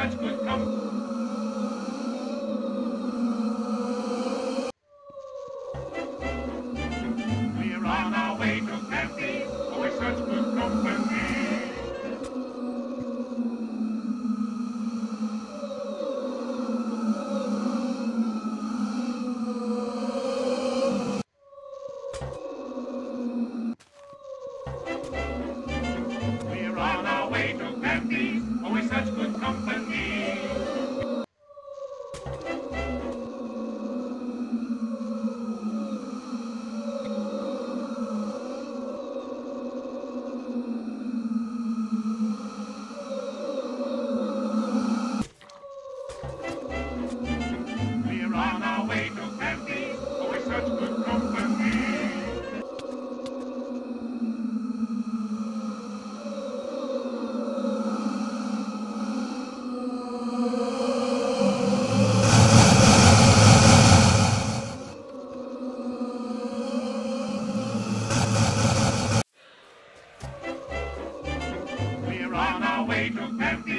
That's good. We're on our way to Pemby, oh, such good company. way to Memphis.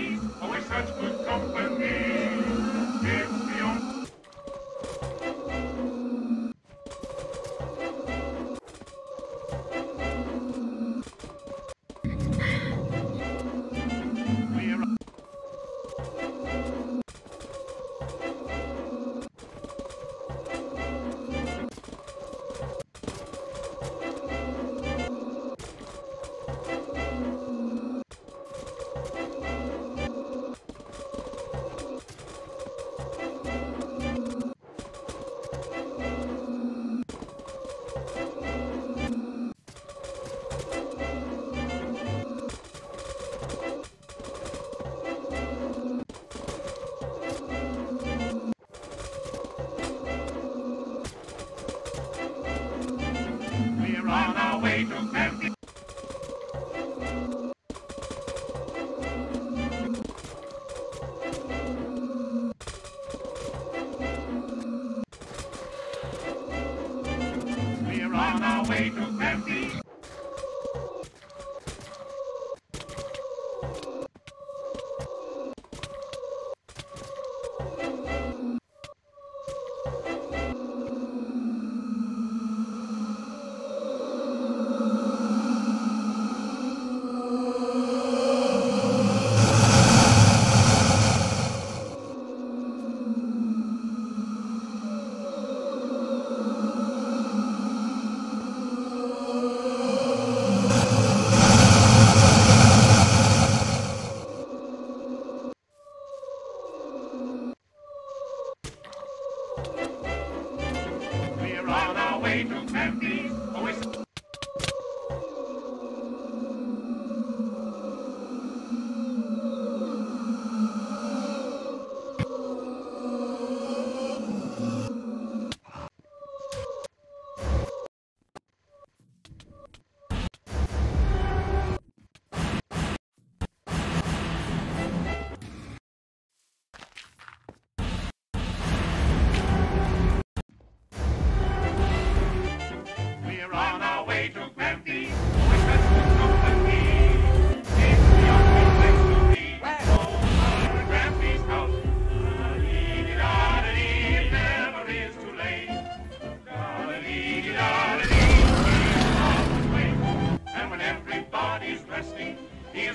on our way to Memphis.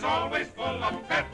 always full of pep.